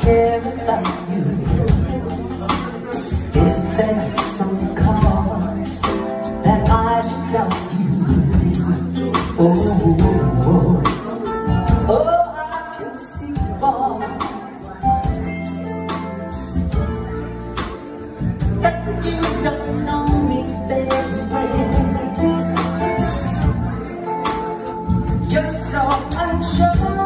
care about you. Is there some cause that I should doubt you? Oh, oh, oh, oh, oh I can see far. But you don't know me well. You're so unsure.